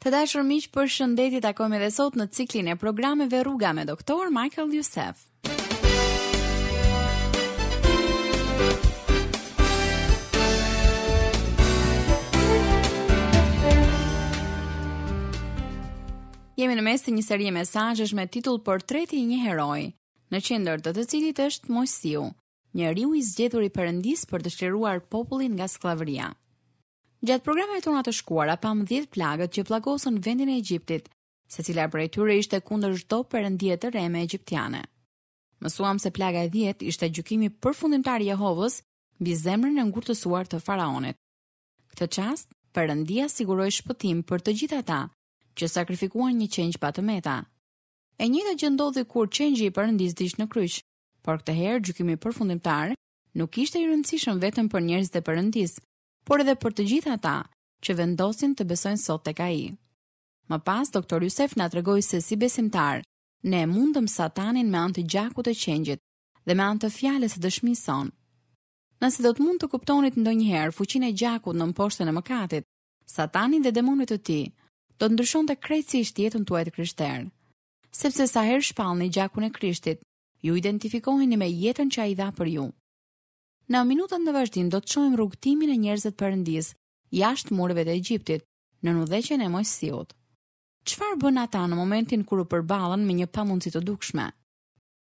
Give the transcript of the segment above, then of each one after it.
Të dashur miq, përshëndetje, takohemi edhe sot në ciklin e programeve Rruga me Doktor Michael Youssef. Jemi në mes të një serie mesazhesh me titull Portreti i një heroi, në qendër të të cilit është Mojsiu, njeriu i zgjedhur i Perëndisë për të çliruar popullin nga skllavëria. Gjatë programeve tona të shkuara pamë 10 plagët që pllagosën vendin e Egjiptit, secila prej tyre ishte kundër çdo perëndie të rreme egjiptiane. Mësuam se plaga e 10 ishte gjykimi përfundimtar i Jehovës mbi zemrën e ngurtësuar të faraonit. Këtë çast, Perëndia siguroi shpëtim për të gjithë ata që sakrifikuan një qengj pa të meta. E njëjta gjë ndodhi kur qengji i Perëndisë vdiq në kryq, por këtë herë gjykimi përfundimtar nuk ishte i rëndësishëm vetëm për njerëzit e Perëndisë, por edhe për të gjithë ata që vendosin të besojnë sot tek ai. Më pas, Doktor Youssef na tregoi se si besimtarë, ne e mundim satanin me anë të gjakut të qengjit dhe me anë të fjalës së dëshmisë sonë. Nëse do të mund të kuptonit ndonjëherë fuqinë e gjakut në mposhtjen e mëkatit, satanit dhe demonëve të tij, do të ndryshonte krejtësisht jetën tuaj të krishterë. Sepse sa herë shpallni gjakun e Krishtit, ju identifikoheni me jetën që ai dha për ju. Në minutat në vazhdim do të shohim rrugëtimin e njerëzve të Perëndisë jashtë mureve të Egjiptit, nën udhëheqjen e Mojsiut. Çfarë bënë ata në momentin kur u përballën me një pamundësi të dukshme?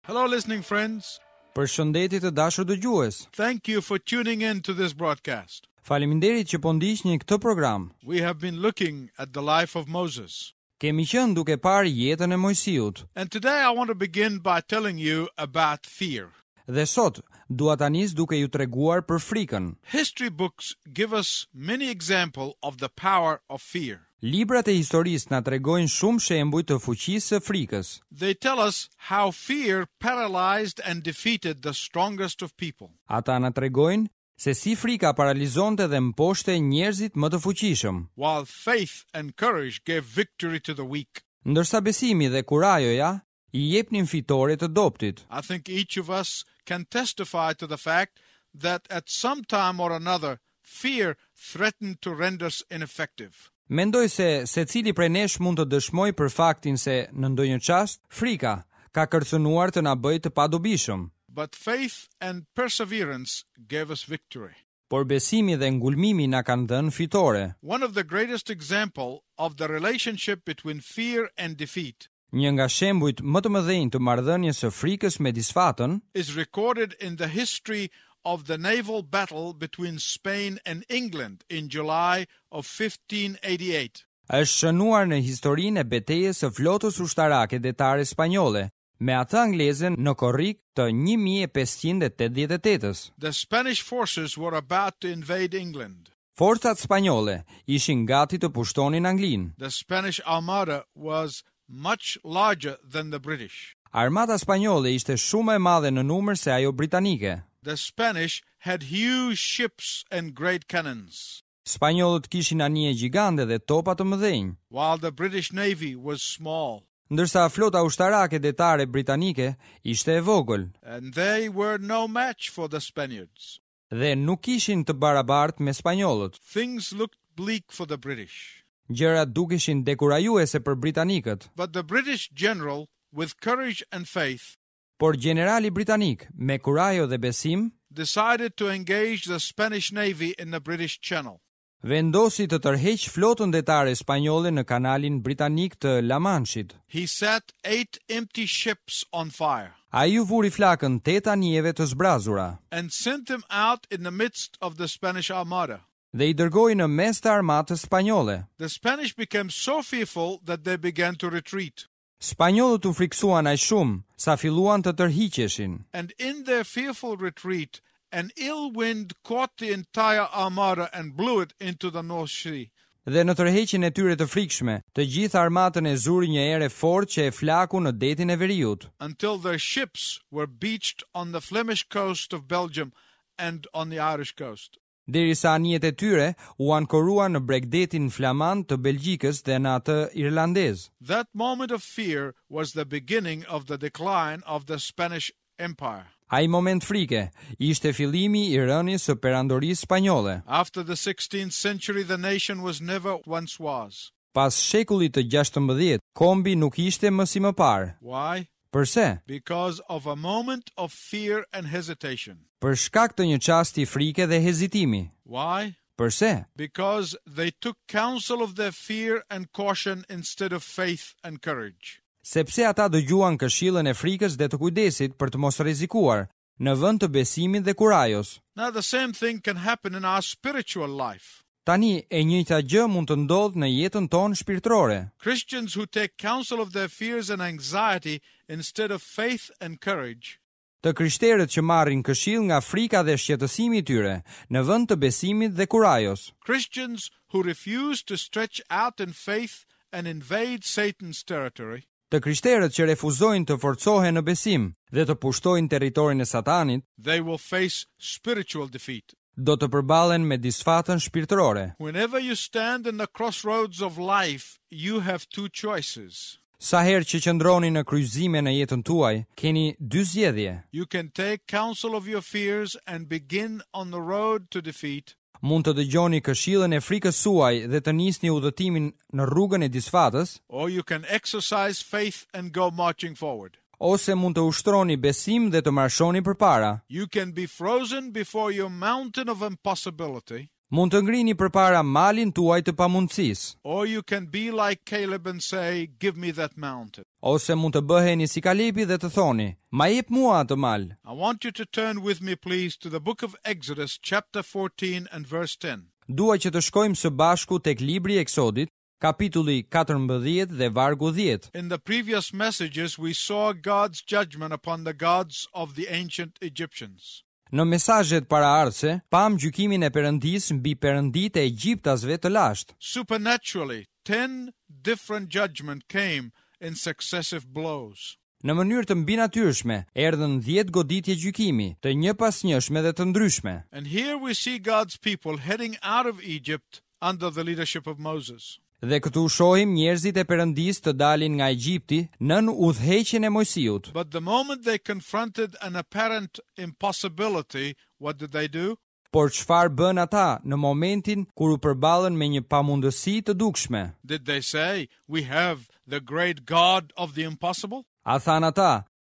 Hello listening friends. Përshëndetje të dashur dëgjues. Thank you for tuning in to this broadcast. Faleminderit që po ndiqni këtë program. We have been looking at the life of Moses. Kemi qenë duke parë jetën e Mojsiut. And today I want to begin by telling you about fear. Dhe sot, dua ta nis duke ju treguar për frikën. History books give us many example of the power of fear. Librat e historisë na tregojnë shumë shembuj të fuqisë së frikës. They tell us how fear paralyzed and defeated the strongest of people. Ata na tregojnë Se si frika paralizonte dhe mposhte njerëzit më të fuqishëm. While faith and courage gave victory to the weak. Ndërsa besimi dhe kurajoja i jepnin fitore të dobëtit. I think each of us can testify to the fact that at some time or another fear threatened to render us ineffective. Mendoj se secili prej nesh mund të dëshmojë për faktin se në ndonjë çast, frika, ka kërcënuar të na bëjë të padobishëm. But faith and perseverance gave us victory. Por besimi dhe ngulmimi na kanë dhënë fitore. One of the greatest example of the relationship between fear and defeat. Një nga shembujt më të mëdhenj të marrëdhënies së frikës me disfatën, is recorded in the history of the naval battle between Spain and England in July of 1588. Është shënuar në historinë e betejës së flotës ushtarake detare spanjolle me atë angleze në korrik të një mijë e pesëqind e tetëdhjetë e tetë-s. The Spanish forces were about to invade England. Forcat spanjolle ishin gati të pushtonin Anglinë. The Spanish Armada was much larger than the British. Armata spanjolle ishte shumë më e madhe në numër se ajo britanike. The Spanish had huge ships and great cannons. Spanjollët kishin anije gjigante dhe topa të mëdhenj. While the British Navy was small. Ndërsa flota ushtarake detare britanike ishte e vogël. And they were no match for the Spaniards. Dhe nuk ishin të barabartë me spanjollët. Things looked bleak for the British. Gjërat dukeshin dekurajuese për britanikët. But the British general, with courage and faith. Por gjenerali britanik, me kurajo dhe besim. Decided to engage the Spanish Navy in the British Channel. vendosi të tërheqë flotën detare spanjolle në kanalin britanik të La Manshit. He set eight empty ships on fire. Ai u vuri flakën tetë anijeve të zbrazura. And sent them out in the midst of the Spanish Armada. Dhe i dërgoi në mes të armatës spanjolle. The Spanish became so fearful that they began to retreat. Spanjollët u frikësuan aq shumë, sa filluan të tërhiqeshin. And in their fearful retreat an ill wind caught the entire armada and blew it into the North Sea. Dhe në tërheqjen e tyre të frikshme, të gjithë armatën e zuri një erë e fortë që e flaku në Detin e Veriut. Until their ships were beached on the Flemish coast of Belgium and on the Irish coast. derisa anijet e tyre u ankoruan në bregdetin flamand të Belgjikës dhe në atë irlandez. That moment of fear was the beginning of the decline of the Spanish Empire. Ai moment frike ishte fillimi i rënies së Perandorisë Spanjolle. After the sixteenth century the nation was never once was. Pas shekullit të gjashtëmbëdhjetë, kombi nuk ishte më si më parë. Why? Përse? Because of a moment of fear and hesitation. Për shkak të një çasti frike dhe hezitimi. Why? Përse? Because they took counsel of their fear and caution instead of faith and courage. Sepse ata dëgjuan këshillën e frikës dhe të kujdesit për të mos rrezikuar, Në vend të besimit dhe kurajos. Now the same thing can happen in our spiritual life. Tani e njëjta gjë mund të ndodhë në jetën tonë shpirtërore. Christians who take counsel of their fears and anxiety instead of faith and courage. Të krishterët që marrin këshillë nga frika dhe shqetësimi i tyre, në vend të besimit dhe kurajos. Christians who refuse to stretch out in faith and invade Satan's territory. Të krishterët që refuzojnë të forcohen në besim dhe të pushtojnë territorin e Satanit. They will face spiritual defeat. Do të përballen me disfatën shpirtërore. Whenever you stand in the crossroads of life, you have two choices. Sa herë që qëndroni në kryqëzime në jetën tuaj, keni dy zgjedhje. You can take counsel of your fears and begin on the road to defeat. Mund të dëgjoni këshillën e frikës suaj dhe të nisni udhëtimin në rrugën e disfatës. Or you can exercise faith and go marching forward. Ose mund të ushtroni besim dhe të marshoni përpara. You can be frozen before your mountain of impossibility. Mund të ngrini përpara malin tuaj të pamundësisë. Or you can be like Caleb and say, Give me that mountain. Ose mund të bëheni si Kalebi dhe të thoni, Ma jep mua atë mal! I want you to turn with me please to the book of Exodus chapter 14 and verse 10. Dua që të shkojmë së bashku tek libri i Eksodit, kapitulli katërmbëdhjetë dhe vargu dhjetë. In the previous messages we saw God's judgment upon the gods of the ancient Egyptians. Në mesazhet paraardhëse, pamë gjykimin e Perëndisë mbi perënditë e egjiptasve të lashtë. Supernaturally, ten different judgment came in successive blows. Në mënyrë të mbinatyrshme, erdhën dhjetë goditje gjykimi, të njëpasnjëshme dhe të ndryshme. And here we see God's people heading out of Egypt Under the leadership of Moses. Dhe këtu shohim njerëzit e Perëndisë të dalin nga Egjipti nën udhëheqjen e Mojsiut. But the moment they confronted an apparent impossibility, what did they do? Por çfarë bënë ata në momentin kur u përballën me një pamundësi të dukshme? Did they say, We have the great God of the impossible? A thanë ata,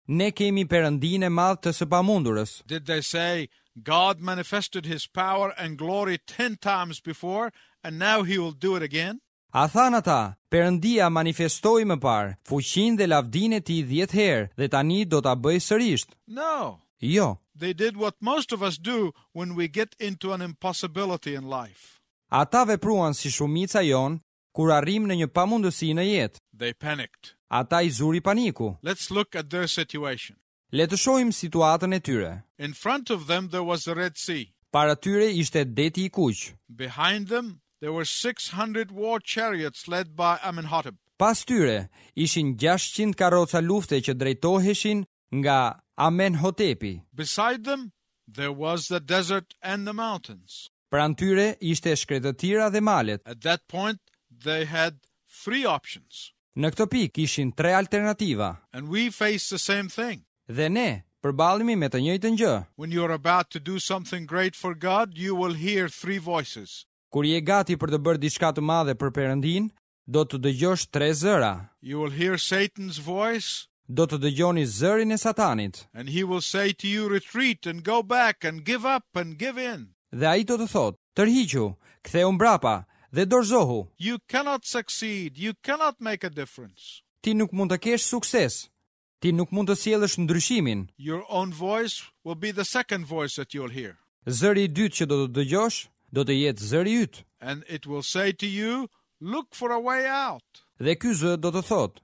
Ne kemi Perëndinë e madh të së pamundurës. Did they say God manifested his power and glory ten times before and now he will do it again? A thanë ata, Perëndia manifestoi më parë fuqinë dhe lavdinë e tij dhjetë herë dhe tani do ta bëjë sërisht? No. Jo. They did what most of us do when we get into an impossibility in life. Ata vepruan si shumica jonë Kur arrijmë në një pamundësi në jetë. They panicked. Ata i zuri paniku. Let's look at their situation. Le të shohim situatën e tyre. In front of them there was the Red Sea. Para tyre ishte Deti i Kuq. Behind them there were six hundred war chariots led by Amenhotep. Pas tyre ishin gjashtëqind karroca lufte që drejtoheshin nga Amenhotepi. Beside them there was the desert and the mountains. Pranë tyre ishte shkretëtira dhe malet. At that point they had three options. Në këtë pikë kishin tre alternativa. And we face the same thing. Dhe ne përballemi me të njëjtën gjë. When you're about to do something great for God, you will hear three voices. Kur je gati për të bërë diçka të madhe për Perëndinë, Do të dëgjosh tre zëra. You will hear Satan's voice. Do të dëgjoni zërin e Satanit. And he will say to you retreat and go back and give up and give in. Dhe ai do të thotë, tërhiqu, ktheu mbrapa dhe dorëzohu. You cannot succeed, you cannot make a difference. Ti nuk mund të kesh sukses, Ti nuk mund të sjellësh ndryshimin. Your own voice will be the second voice that you'll hear. Zëri i dytë që do të dëgjosh do të jetë zëri yt. And it will say to you, look for a way out. Dhe ky zë do të thotë,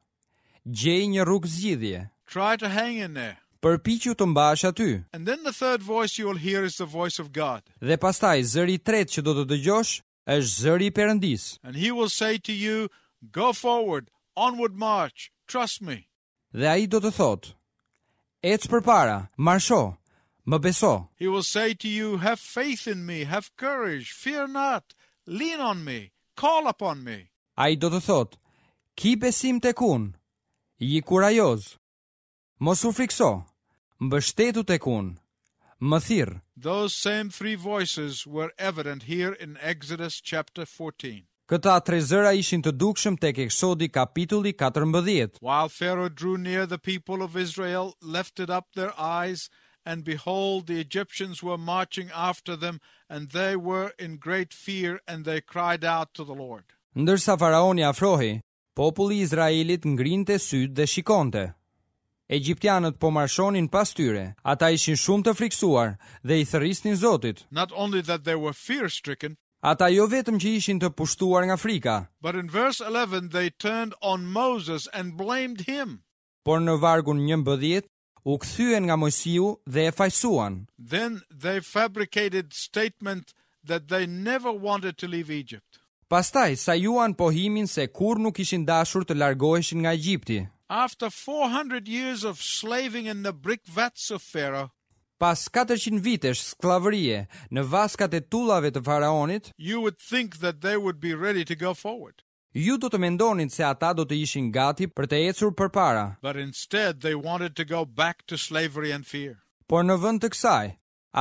gjej një rrugëzgjidhje. Try to hang in there. Përpiqu të mbahesh aty. And then the third voice you will hear is the voice of God. Dhe pastaj zëri i tretë që do të dëgjosh është zëri i Perëndisë. And he will say to you, Go forward, onward march, trust me. Dhe ai do të thotë, Ec përpara, marsho, më beso. He will say to you, Have faith in me, have courage, fear not, lean on me, call upon me. Ai do të thotë, Ki besim tek unë, ji kurajoz. Mos u frikëso, mbështetu tek unë, më thirr. Those same three voices were evident here in Exodus chapter 14. Këta tre zëra ishin të dukshëm tek Eksodi kapitulli katërmbëdhjetë. While Pharaoh drew near the people of Israel lifted up their eyes, and behold the Egyptians were marching after them, and they were in great fear and they cried out to the Lord. Ndërsa Faraoni afrohej, Populli i Izraelit ngrinte sytë dhe shikonte. Egjiptianët po marshonin pas tyre. Ata ishin shumë të frikësuar dhe i thërrisnin Zotit. Not only that they were fear-stricken. Ata jo vetëm që ishin të pushtuar nga frika. But in verse eleven they turned on Moses and blamed him. Por në vargun njëmbëdhjetë, u kthyen nga Moisiu dhe e fajësuan. Then they fabricated statement that they never wanted to leave Egypt. Pastaj sajuan pohimin se kurrë nuk kishin dashur të largoheshin nga Egjipti. After 400 years of slaving in the brick vats of Pharaoh. Pas 400 vitesh skllavërie në vaskat e tullave të faraonit. You would think that they would be ready to go forward. Ju do të mendonit se ata do të ishin gati për të ecur përpara. But instead they wanted to go back to slavery and fear. Por në vend të kësaj,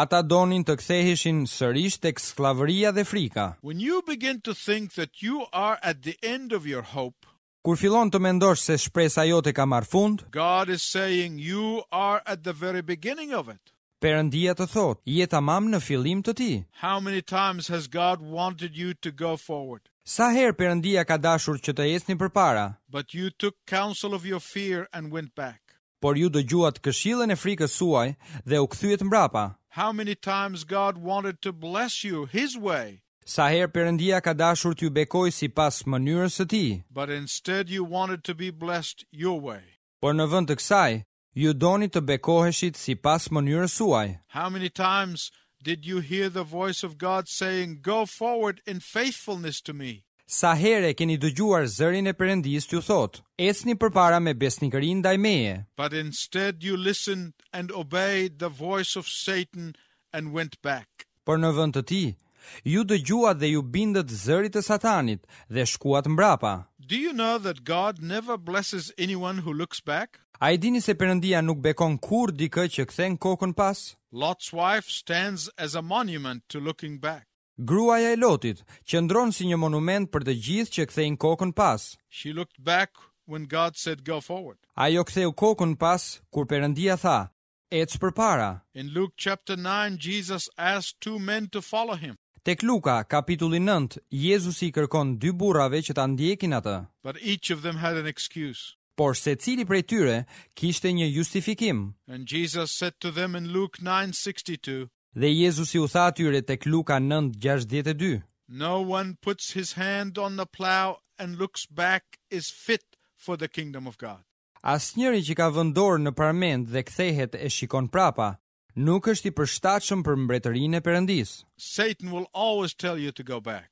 ata donin të ktheheshin sërish tek skllavëria dhe frika. When you begin to think that you are at the end of your hope. Kur fillon të mendosh se shpresa jote ka marrë fund. God is saying you are at the very beginning of it. Perëndia të thotë, je tamam në fillim të tij. How many times has God wanted you to go forward? Sa herë Perëndia ka dashur që të ecni përpara? But you took counsel of your fear and went back. Por ju dëgjuat këshillën e frikës suaj dhe u kthyet mbrapa. How many times God wanted to bless you His way? Sa herë Perëndia ka dashur t'ju bekojë sipas mënyrës së tij? But instead you wanted to be blessed your way. Por në vend të kësaj, Ju doni të bekoheshit sipas mënyrës suaj? How many times did you hear the voice of God saying go forward in faithfulness to me? Sa herë e keni dëgjuar zërin e Perëndisë t'ju thotë, Ecni përpara me besnikëri ndaj meje? But instead you listened and obeyed the voice of Satan and went back. Por në vend të tij, ju dëgjuat dhe iu bindët zërit të Satanit dhe shkuat mbrapa. Do you know that God never blesses anyone who looks back? A e dini se Perëndia nuk bekon kurrë dikë që kthen kokën pas? Lot's wife stands as a monument to looking back. Gruaja e Lotit qëndron si një monument për të gjithë që kthejnë kokën pas. She looked back when God said go forward. Ajo ktheu kokën pas kur Perëndia tha, Ec përpara. In Luke chapter 9 Jesus asked two men to follow him. Tek Luka, kapitulli nëntë, Jezusi i kërkon dy burrave që ta ndjekin atë. But each of them had an excuse. Por secili prej tyre kishte një justifikim. And Jesus said to them in Luke 9:62. Dhe Jezusi u tha atyre tek Luka nëntë gjashtëdhjetë e dy. No one puts his hand on the plow and looks back is fit for the kingdom of God. Asnjëri që ka vënë dorë në parmend dhe kthehet e shikon prapa, nuk është i përshtatshëm për mbretërinë e Perëndisë. Satan will always tell you to go back.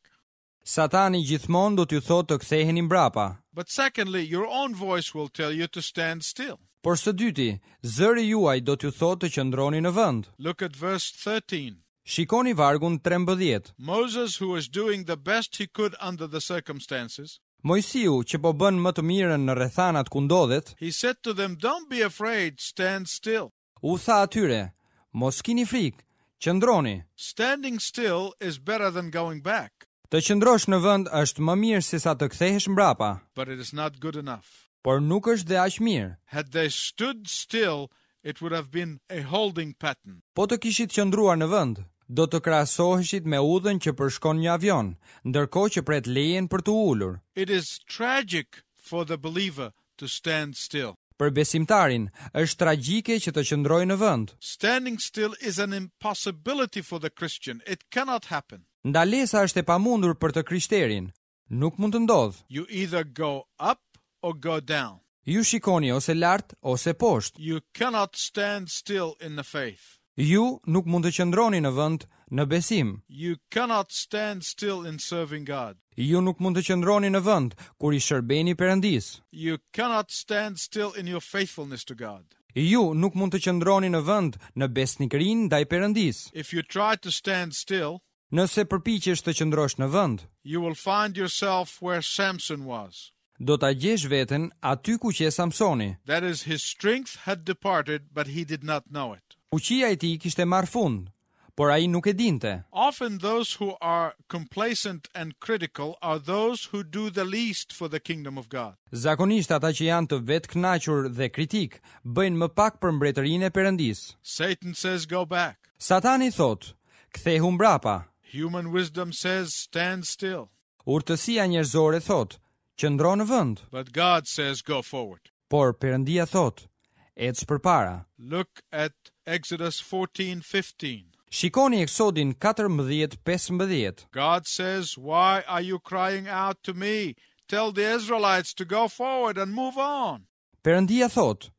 Satani gjithmonë do t'ju thotë të ktheheni mbrapa. But secondly, your own voice will tell you to stand still. Por së dyti, zëri juaj do t'ju thotë të qëndroni në vend. Look at verse 13. Shikoni vargun trembëdhjetë. Moses who was doing the best he could under the circumstances, Moisiu që po bën më të mirën në rrethanat ku ndodhet. He said to them, Don't be afraid, stand still. U tha atyre, Mos kini frikë, qëndroni. Standing still is better than going back. Të qëndrosh në vend është më mirë sesa të kthehesh mbrapa. But it is not good enough. Por nuk është dhe aq mirë. Had they stood still it would have been a holding pattern. Po të kishit qëndruar në vend, do të krahasoheshit me udhën që përshkon një avion, ndërkohë që pret lejen për t'u ulur. It is tragic for the believer to stand still. Për besimtarin, është tragjike që të qëndrojë në vend. Standing still is an impossibility for the Christian, it cannot happen. Ndalesa është e pamundur për të krishterin, Nuk mund të ndodhë. You either go up or go down. Ju shikoni ose lart ose poshtë. You cannot stand still in the faith. Ju nuk mund të qëndroni në vend në besim. You cannot stand still in serving God. Ju nuk mund të qëndroni në vend kur i shërbeni Perëndisë. You cannot stand still in your faithfulness to God. Ju nuk mund të qëndroni në vend në besnikërinë ndaj Perëndisë. If you try to stand still, Nëse përpiqesh të qëndrosh në vend. You will find yourself where Samson was. Do ta gjesh veten aty ku qe Samsoni. That is, his strength had departed, but he did not know it. Fuqia e tij kishte marrë fund, por ai nuk e dinte. Often those who are complacent and critical are those who do the least for the kingdom of God. Zakonisht ata që janë të vetëkënaqur dhe kritikë bëjnë më pak për mbretërinë e Perëndisë. Satan says go back. Satani thotë, Kthehu mbrapa! Human wisdom says, Stand still! Urtësia njerëzore thotë, Qëndro në vend! But God says, Go forward! Por Perëndia thotë, Ec përpara! Look at Exodus 14:15. Shikoni Eksodin katërmbëdhjetë pesëmbëdhjetë. God says, Why are you crying out to me? Tell the Israelites to go forward and move on! Perëndia thotë,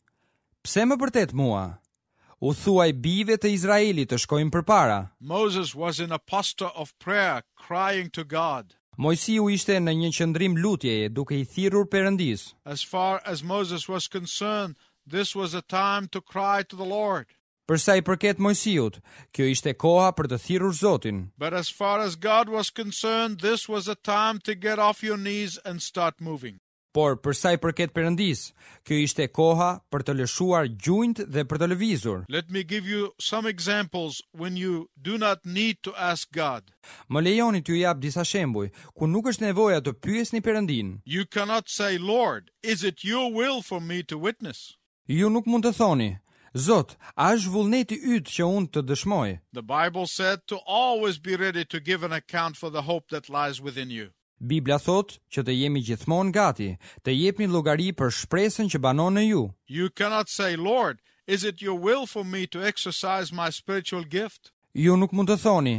Pse më bërtet mua? U thuaj bijve të Izraelit të shkojnë përpara. Moses was in a posture of prayer, crying to God. Moisiu ishte në një qëndrim lutjeje, duke i thirrur Perëndisë. As far as Moses was concerned, this was a time to cry to the Lord. Për sa i përket Moisiut, kjo ishte koha për të thirrur Zotin. But as far as God was concerned, this was a time to get off your knees and start moving. Por për sa i përket Perëndisë, kjo ishte koha për të lëshuar gjunjtë dhe për të lëvizur. Let me give you some examples when you do not need to ask God. Më lejoni t'ju jap disa shembuj ku nuk është nevoja të pyesni Perëndinë. You cannot say, Lord, is it your will for me to witness? Ju nuk mund të thoni, Zot, a është vullneti yt që unë të dëshmoj? The Bible said to always be ready to give an account for the hope that lies within you. Bibla thotë që të jemi gjithmonë gati, të jepni llogari për shpresën që banon në ju. You cannot say, Lord, is it your will for me to exercise my spiritual gift? Ju nuk mund të thoni,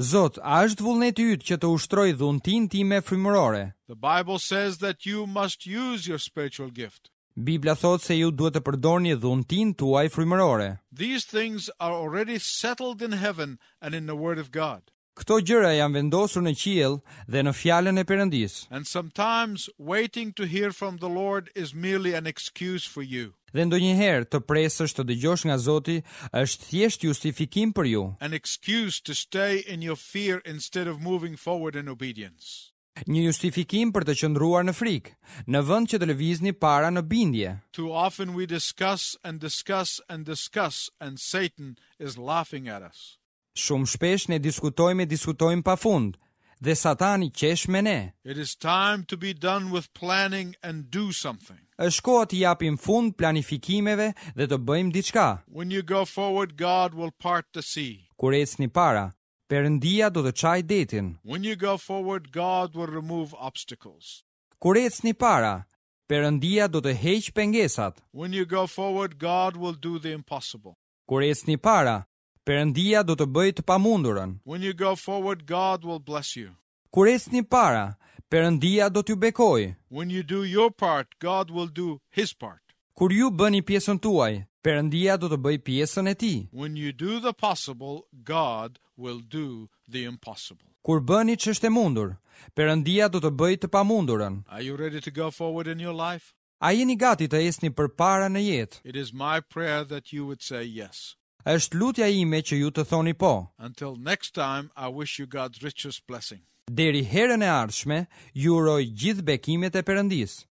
Zot, a është vullneti yt që të ushtroj dhuntinë time frymërore? The Bible says that you must use your spiritual gift. Bibla thotë se ju duhet të përdorni dhuntinë tuaj frymërore. These things are already settled in heaven and in the word of God. Këto gjëra janë vendosur në qiell dhe në Fjalën e Perëndisë. And sometimes waiting to hear from the Lord is merely an excuse for you. Dhe ndonjëherë të presësh të dëgjosh nga Zoti është thjesht justifikim për ju. An excuse to stay in your fear instead of moving forward in obedience. Një justifikim për të qëndruar në frikë, në vend që të lëvizni para në bindje. Too often we discuss and discuss and discuss and Satan is laughing at us. Shumë shpesh ne diskutojmë e diskutojmë pa fund dhe Satani qesh me ne. It is time to be done with planning and do something. Është koha të japim fund planifikimeve dhe të bëjmë diçka. When you go forward God will part the sea. Kur ecni para, Perëndia do të çajë detin. When you go forward, God will remove obstacles. Kur ecni para, Perëndia do të heqë pengesat. When you go forward, God will do the impossible. Kur ecni para, Perëndia do të bëjë të pamundurën. When you go forward, God will bless you. Kur ecni para, Perëndia do t'ju bekojë. When you do your part, God will do His part. Kur ju bëni pjesën tuaj, Perëndia do të bëjë pjesën e Tij. When you do the possible, God will do the impossible. Kur bëni ç'është e mundur, Perëndia do të bëjë të pamundurën. Are you ready to go forward in your life? A jeni gati të ecni përpara në jetë? It is my prayer that you would say yes. Është lutja ime që ju të thoni po. Until next time, I wish you God's richest blessing. Deri herën e ardhshme, ju uroj gjithë bekimet e Perëndisë.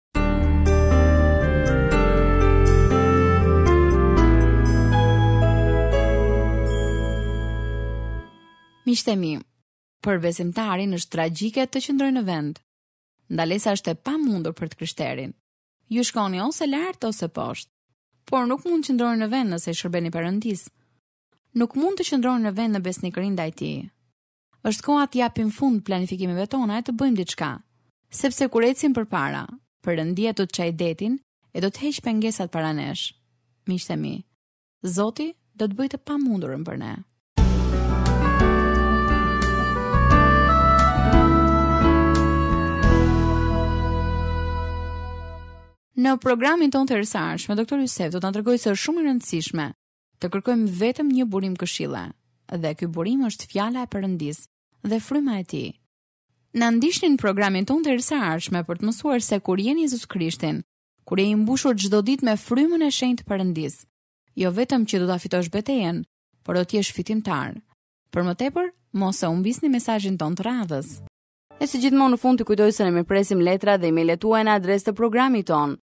Miqtë e mi, për besimtarin është tragjike të qëndrojë në vend. Ndalesa është e pamundur për të krishterin. Ju shkoni ose lart ose poshtë. Por nuk mund të qëndroni në vend nëse i shërbeni Perëndisë. Nuk mund të qëndroni në vend në besnikëri ndaj tij. Është koha të japim fund planifikimeve tona e të bëjmë diçka. Sepse kur ecim përpara, Perëndia do të çajë detin e do të heqë pengesat para nesh. Miqtë e mi, Zoti do të bëjë të pamundurën për ne. Në programin tonë të herës së ardhshme, doktor Yusef do të na tregojë se është shumë e rëndësishme të kërkojmë vetëm një burim këshile, dhe ky burim është fjala e Perëndisë dhe fryma e tij. Na ndiqni në programin tonë të herës së ardhshme për të mësuar se kur je në Jezus Krishtin, kur je i mbushur çdo ditë me frymën e shenjtë të Perëndisë, jo vetëm që do ta fitosh betejën, por do të jesh fitimtar. Për më tepër, mos e humbisni mesazhin tonë të radhës. E si gjithmonë në fund të kujtoj se ne mirëpresim letrat dhe emailet tuaja në adresë të programit tonë.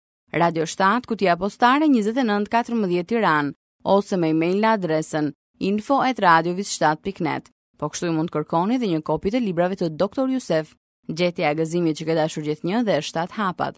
Radio 7, kutia postare 2914 Tiranë, ose me email në adresën info@radiovis7.net. Po kështu ju mund të kërkoni dhe një kopje të librave të Dr. Jusef, Gjetja e gëzimit që ke dashur gjithnjë dhe 7 hapat.